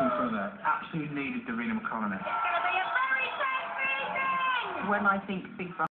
Absolutely needed the Rena McConnell. It's going to be a very safe meeting! When I think Big Brother